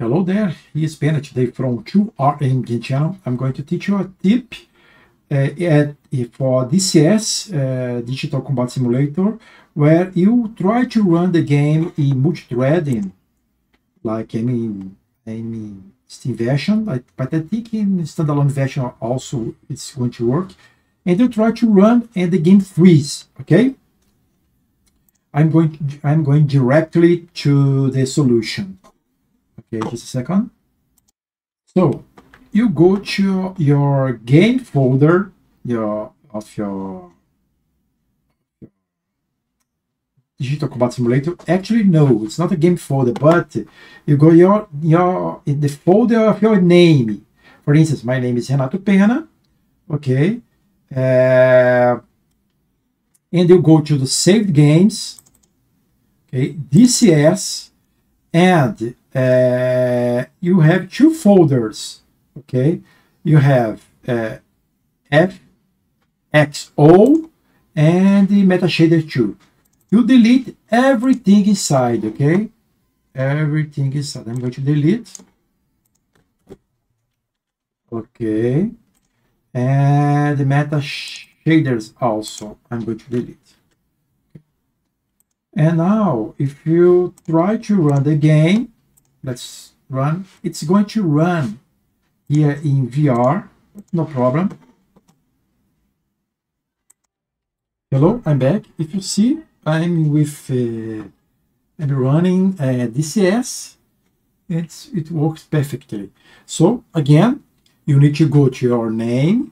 Hello there, here's Bennett today from 2RM Game Channel. I'm going to teach you a tip uh, at, for DCS, uh, Digital Combat Simulator, where you try to run the game in multi-threading, like any, any Steam version, like, but I think in standalone version also it's going to work. And you try to run and the game freeze, okay? I'm going, I'm going directly to the solution. Okay, just a second. So you go to your game folder, your of your Digital Combat Simulator. Actually, no, it's not a game folder, but you go your your in the folder of your name. For instance, my name is Renato Pena. Okay, uh, and you go to the saved games. Okay, DCS, and uh, you have two folders. Okay, you have uh, FXO and the MetaShader 2. You delete everything inside. Okay, everything inside. I'm going to delete. Okay, and the meta shaders also. I'm going to delete. And now, if you try to run the game, let's run. It's going to run here in VR, no problem. Hello, I'm back. If you see, I'm with uh, I'm running uh, DCS. It's it works perfectly. So again, you need to go to your name,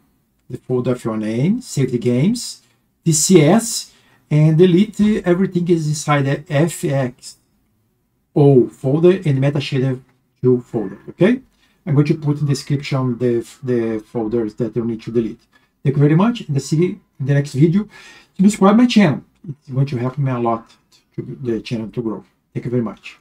the folder of your name, save the games, DCS, and delete everything inside the FX O folder and MetaShader 2 folder. Okay, I'm going to put in description the the folders that you need to delete. Thank you very much. And see you in the next video. Subscribe my channel. It's going to help me a lot to the channel to grow. Thank you very much.